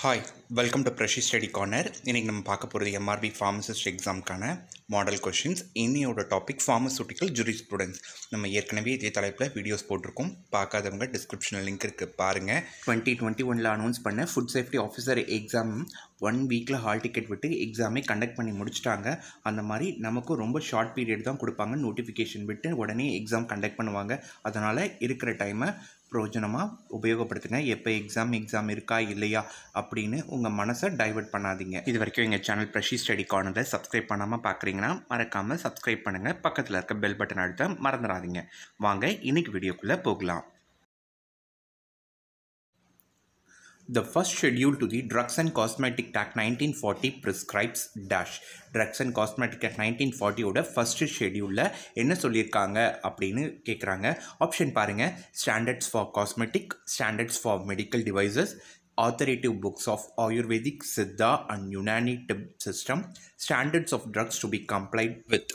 Hi welcome to freshy study corner இன்றைக்கி நம்ம பார்க்க போகிறது எம்ஆர்பி ஃபார்மசிஸ்ட் எக்ஸாமுக்கான மாடல் கொஷின்ஸ் இன்னையோட டாபிக் ஃபார்மசூட்டிக்கல் ஜூரி ஸ்டூடெண்ட்ஸ் நம்ம ஏற்கனவே இதே தலைப்பில் வீடியோஸ் போட்டிருக்கோம். பார்க்காதவங்க டிஸ்கிரிப்ஷனில் லிங்க் இருக்குது பாருங்கள் டுவெண்ட்டி டுவெண்ட்டி ஒனில் அனௌன்ஸ் பண்ண food safety officer exam one வீக்கில் ஹால் டிக்கெட் விட்டு எக்ஸாமே கண்டக்ட் பண்ணி முடிச்சிட்டாங்க. அந்த மாதிரி நமக்கும் ரொம்ப ஷார்ட் பீரியட் தான் கொடுப்பாங்க. நோட்டிஃபிகேஷன் விட்டு உடனே எக்ஸாம் கண்டக்ட் பண்ணுவாங்க. அதனால் இருக்கிற டைமை பிரயோஜனமாக உபயோகப்படுத்துங்க? எப்போ எக்ஸாம் எக்ஸாம் இருக்கா இல்லையா? அப்படின்னு உங்கள் மனசை டைவர்ட் பண்ணாதீங்க. இது வரைக்கும் எங்கள் சேனல் ப்ரெஷி ஸ்டடி கார்னரில் சப்ஸ்கிரைப் பண்ணாமல் பார்க்குறீங்கன்னா மறக்காமல் சப்ஸ்கிரைப் பண்ணுங்கள் பக்கத்தில் இருக்க பெல் பட்டன் அழுத்த மறந்துடாதீங்க. வாங்க இன்னைக்கு வீடியோக்குள்ளே போகலாம். The first schedule to the Drugs and Cosmetic Act 1940 prescribes dash Drugs and Cosmetic Act 1940 ஓட ஃபர்ஸ்ட் ஷெடியூலில் என்ன சொல்லியிருக்காங்க அப்படின்னு கேட்குறாங்க ஆப்ஷன் பாருங்கள் standards for cosmetic standards for medical devices authoritative books of Ayurvedic, Siddha and Unani tip system, standards of drugs to be complied with.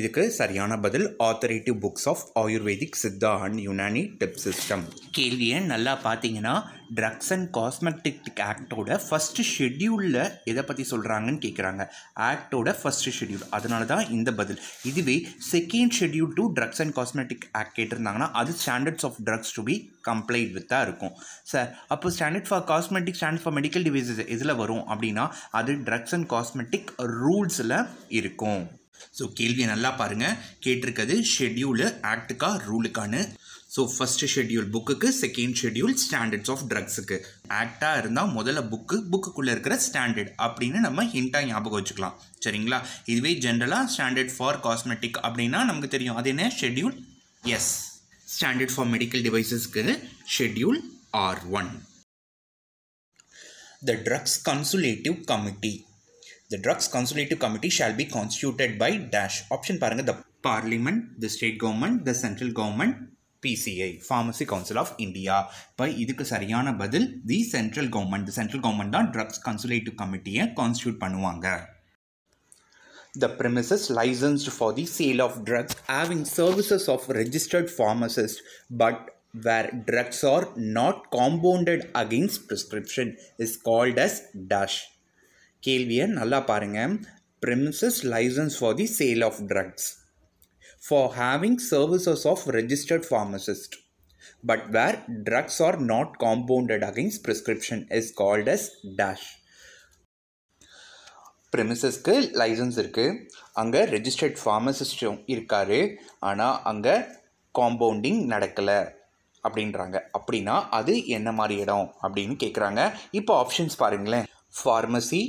இதுக்கு சரியான பதில் authoritative books of Ayurvedic Siddha and Unani tip system கேள்வியை நல்லா பார்த்தீங்கன்னா drugs and cosmetic ஆக்டோட first ஷெட்யூலில் எதை பற்றி சொல்கிறாங்கன்னு கேட்குறாங்க ஆக்டோட ஃபஸ்ட்டு ஷெட்யூல் அதனால தான் இந்த பதில். இதுவே second schedule to drugs and cosmetic act கேட்டிருந்தாங்கன்னா அது standards of drugs to be complied வித்தாக இருக்கும். சார் அப்போ standard for cosmetic standard for medical devices இதில் வரும் அப்படின்னா அது ட்ரக்ஸ் அண்ட் காஸ்மெட்டிக் ரூல்ஸில் இருக்கும். ஸோ கேள்வியை நல்லா பாருங்கள் கேட்டிருக்கிறது ஷெட்யூலு ஆக்டுக்கா ரூலுக்கானு ஸோ ஃபஸ்ட்டு ஷெட்யூல் புக்குக்கு செகண்ட் ஷெட்யூல் ஸ்டாண்டர்ட்ஸ் ஆஃப் ட்ரக்ஸுக்கு ஆக்டாக இருந்தால் முதல்ல புக்கு புக்குக்குள்ளே இருக்கிற ஸ்டாண்டர்ட் அப்படின்னு நம்ம ஹிண்ட்டாக ஞாபகம் வச்சுக்கலாம். சரிங்களா? இதுவே ஜென்ரலாக ஸ்டாண்டர்ட் ஃபார் காஸ்மெட்டிக் அப்படின்னா நமக்கு தெரியும். அது என்ன? Schedule is standard for medical டிவைசஸ்க்கு schedule R one the drugs consultative committee The Drugs Consultative Committee shall be constituted by dash. Option பாருங்க the Parliament, the State Government, the Central Government, PCI, Pharmacy Council of India. இப்போ இதுக்கு சரியான பதில் the central government the central government தான் drugs consultative கமிட்டியை constitute பண்ணுவாங்க The premises licensed for the sale of drugs having services of registered pharmacist but where drugs are not compounded against prescription is called as dash. கேள்வியை நல்லா பாருங்கள் premises licence for the sale of drugs for having services of registered pharmacist but where drugs are not compounded against prescription is called as dash ப்ரிமிசஸ்க்கு licence இருக்குது அங்கே registered ஃபார்மசிஸ்டும் இருக்கார் ஆனால் அங்கே compounding நடக்கலை அப்படின்றாங்க அப்படின்னா அது என்ன மாதிரி இடம் அப்படின்னு கேட்குறாங்க இப்போ ஆப்ஷன்ஸ் பாருங்களேன் pharmacy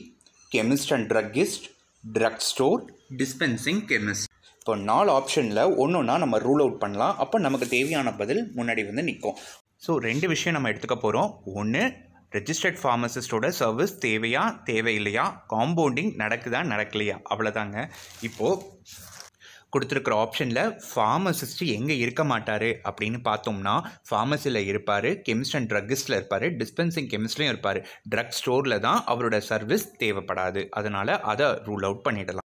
chemist and druggist drug store dispensing chemist இப்போ நாலு ஆப்ஷனில் ஒன்று ஒன்றா நம்ம ரூல் அவுட் பண்ணலாம். அப்போ நமக்கு தேவையான பதில் முன்னாடி வந்து நிற்கும் ஸோ ரெண்டு விஷயம் நம்ம எடுத்துக்க போகிறோம் ஒன்று ரெஜிஸ்டர்ட் ஃபார்மசிஸ்டோட சர்வீஸ் தேவையா தேவையில்லையா? காம்பவுண்டிங் நடக்குதா நடக்கலையா? அவ்வளோதாங்க இப்போது கொடுத்துருக்குற ஆப்ஷனில் ஃபார்மசிஸ்ட் எங்கே இருக்க மாட்டார் அப்படின்னு பார்த்தோம்னா ஃபார்மசியில் இருப்பார் கெமிஸ்ட் அண்ட் ட்ரக்கிஸ்டில் இருப்பார் டிஸ்பென்சிங் கெமிஸ்ட்லையும் இருப்பார். ட்ரக் ஸ்டோரில் தான் அவரோட சர்வீஸ் தேவைப்படாது. அதனால் அதை ரூல் அவுட் பண்ணிடலாம்.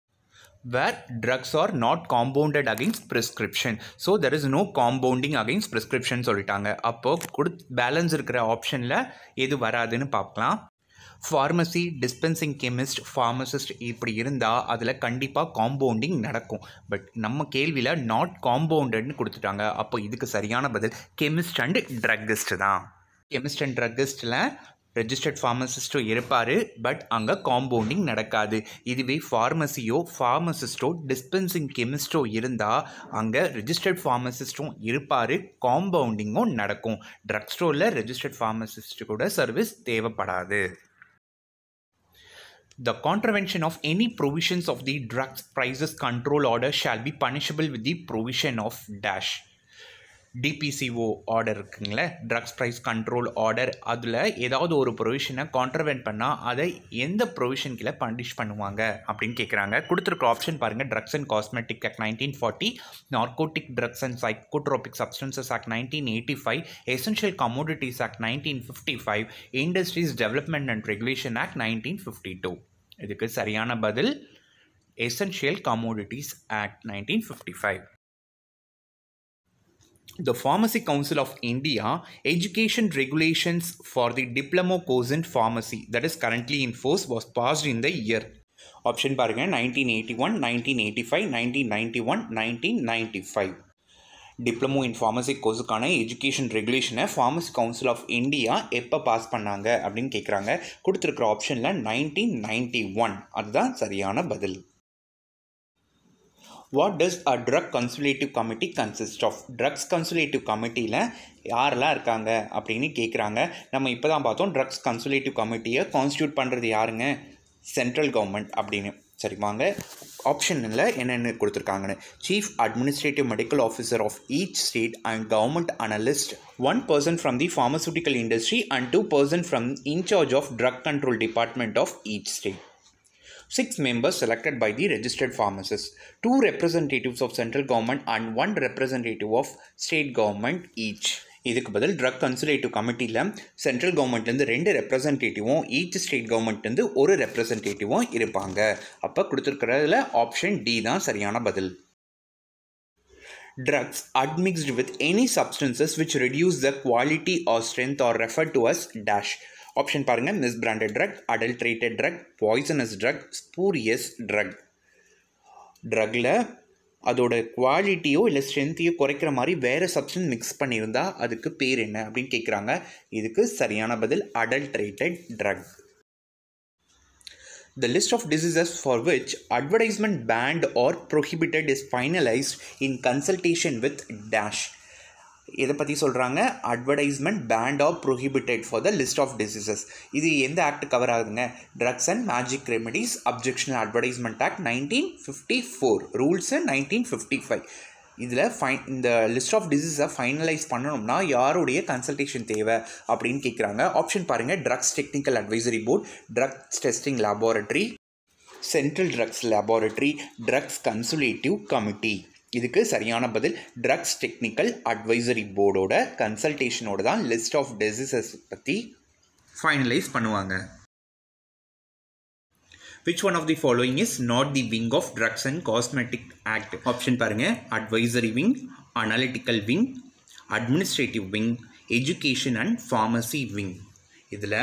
Where drugs are not compounded against prescription so there is no compounding against prescription சொல்லிட்டாங்க. அப்போது கொடு பேலன்ஸ் இருக்கிற ஆப்ஷனில் எது வராதுன்னு பார்க்கலாம். ஃபார்மசி டிஸ்பென்சிங் கெமிஸ்ட் ஃபார்மசிஸ்ட் இப்படி இருந்தால் அதில் கண்டிப்பாக காம்பவுண்டிங் நடக்கும். பட் நம்ம கேள்வியில் நாட் காம்பவுண்டட்னு கொடுத்துட்டாங்க. அப்போ இதுக்கு சரியான பதில் கெமிஸ்ட் அண்ட் ட்ரக்கிஸ்ட் தான். கெமிஸ்ட் அண்ட் ட்ரக்கிஸ்டில் ரெஜிஸ்டர்ட் ஃபார்மசிஸ்ட்டும் இருப்பார் பட் அங்கே காம்பவுண்டிங் நடக்காது. இதுவே ஃபார்மசியோ ஃபார்மசிஸ்டோ டிஸ்பென்சிங் கெமிஸ்டோ இருந்தால் அங்கே ரெஜிஸ்டர்ட் ஃபார்மசிஸ்ட்டும் இருப்பார் காம்பவுண்டிங்கும் நடக்கும். ட்ரக் ஸ்டோரில் ரெஜிஸ்டர்ட் ஃபார்மசிஸ்ட்டு கூட சர்வீஸ் தேவைப்படாது. The contravention of any provisions of the drugs prices control order shall be punishable with the provision of dash. DPCO order இருக்குங்களே ட்ரக்ஸ் ப்ரைஸ் கண்ட்ரோல் ஆர்டர் அதில் ஏதாவது ஒரு ப்ரொவிஷனை கான்ட்ரவென்ட் பண்ணால் அதை எந்த ப்ரொவிஷன் கீழே பனிஷ் பண்ணுவாங்க அப்படின்னு கேட்குறாங்க கொடுத்துருக்க ஆப்ஷன் பாருங்கள் drugs and cosmetic act nineteen forty narcotic drugs and psychotropic substances act nineteen eighty five essential commodities act nineteen fifty five industries development and regulation act nineteen fifty two இதுக்கு சரியான பதில் essential commodities act nineteen fifty five The Pharmacy Council of India education regulations for the diploma course in pharmacy that is currently in force was passed in the year. Option பாருங்க nineteen eighty one nineteen eighty five nineteen ninety one nineteen ninety five diploma in pharmacy கோர்ஸுக்கான education ரெகுலேஷனை pharmacy council of India எப்போ pass பண்ணாங்க அப்படின்னு கேட்குறாங்க கொடுத்துருக்குற ஆப்ஷனில் nineteen ninety one அதுதான் சரியான பதில். What does a drug consultative committee consist of drugs consultative கமிட்டியில் யாரெல்லாம் இருக்காங்க அப்படின்னு கேட்குறாங்க நம்ம இப்போ தான் பார்த்தோம் ட்ரக்ஸ் கன்சுலேட்டிவ் கமிட்டியை கான்ஸ்டியூட் பண்ணுறது யாருங்க? சென்ட்ரல் கவர்மெண்ட் அப்படின்னு. சரி வாங்க. ஆப்ஷனில் என்னென்ன கொடுத்துருக்காங்கன்னு. Chief administrative medical officer of each state and government analyst one person from the pharmaceutical industry and two person from in charge of drug control department of each state six members selected by the registered pharmacist, two representatives of central government and one representative of state government each. இதுக்கு பதில் drug consultative கமிட்டியில் central கவர்மெண்ட்லேருந்து ரெண்டு ரெப்ரசன்டேட்டிவும் each state கவர்மெண்ட்லேருந்து ஒரு ரெப்ரசன்டேட்டிவும் இருப்பாங்க அப்போ கொடுத்துருக்கிறதுல option D தான் சரியான பதில் drugs admixed with any substances which reduce the quality or strength or referred to as dash option பாருங்கள் misbranded drug adulterated drug poisonous drug spurious drug ட்ரக்கில் அதோட குவாலிட்டியோ இல்லை ஸ்ட்ரென்த்தையோ குறைக்கிற மாதிரி வேறு சப்ஸ்டன்ஸ் மிக்ஸ் பண்ணியிருந்தா அதுக்கு பேர் என்ன அப்படின்னு கேட்குறாங்க இதுக்கு சரியான பதில் adulterated drug The list of diseases for which advertisement banned or prohibited is finalized in consultation with Dash. இதை பற்றி சொல்கிறாங்க advertisement banned of prohibited for the list of diseases இது எந்த ஆக்ட் கவர் ஆகுதுங்க? Drugs and magic remedies objectionable advertisement act nineteen fifty four rules nineteen fifty five இதில் fine இந்த list of டிசீஸை finalise பண்ணணும்னா யாருடைய கன்சல்டேஷன் தேவை அப்படின்னு கேட்குறாங்க ஆப்ஷன் பாருங்கள் drugs technical advisory board drugs testing laboratory central drugs laboratory drugs consultative committee இதுக்கு சரியான பதில் ட்ரக்ஸ் டெக்னிக்கல் அட்வைசரி போர்டோட கன்சல்டேஷனோட தான் லிஸ்ட் ஆஃப் டிசீசஸ் பற்றி ஃபைனலைஸ் பண்ணுவாங்க. Which one of the following is not the wing of drugs and cosmetic act option பாருங்கள் advisory wing analytical wing administrative wing education and pharmacy wing இதில்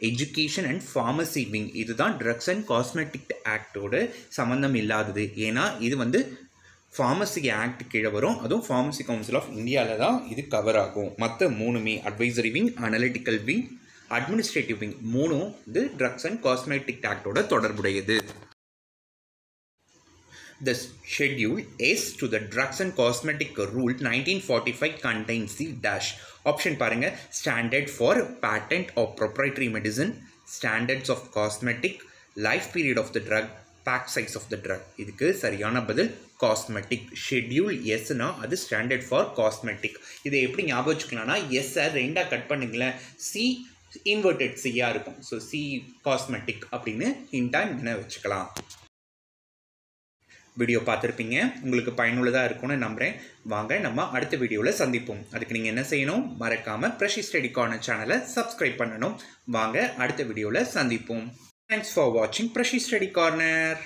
education and pharmacy wing இதுதான் drugs and cosmetic ஆக்டோட சம்மந்தம் இல்லாதது. ஏன்னா இது வந்து pharmacy act கீழே வரும் அதுவும் ஃபார்மசி கவுன்சில் ஆஃப் இந்தியாவில் தான் இது கவர் ஆகும் மற்ற மூணுமே advisory wing analytical wing administrative wing மூணும் இது ட்ரக்ஸ் அண்ட் காஸ்மெட்டிக் ஆக்டோட தொடர்புடையது The schedule S to the Drugs and Cosmetic Rule 1945 contains the dash. Option பாருங்க Standard for Patent or Proprietary Medicine, Standards of Cosmetic, Life Period of the Drug, pack size of the drug இதுக்கு சரியான பதில் cosmetic schedule எஸ்னா அது standard for cosmetic இதை எப்படி ஞாபகம் வச்சுக்கலாம்னா எஸ்ஸை ரெண்டாக cut பண்ணுங்களேன். சி இன்வெர்டட் சியாக இருக்கும். ஸோ சி காஸ்மெட்டிக் அப்படின்னு ஹிண்டாக என்ன வச்சுக்கலாம். வீடியோ பார்த்துருப்பீங்க. உங்களுக்கு பயனுள்ளதாக இருக்கும்னு நம்புகிறேன் வாங்க நம்ம அடுத்த வீடியோவில் சந்திப்போம். அதுக்கு நீங்கள் என்ன செய்யணும்? மறக்காமல் ப்ரெஷி ஸ்டடி கார்னர் சேனலை சப்ஸ்கிரைப் பண்ணணும். வாங்க அடுத்த வீடியோவில் சந்திப்போம். தேங்க்ஸ் ஃபார் வாட்சிங் ப்ரெஷி ஸ்டடி கார்னர்